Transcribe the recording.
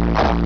Ready!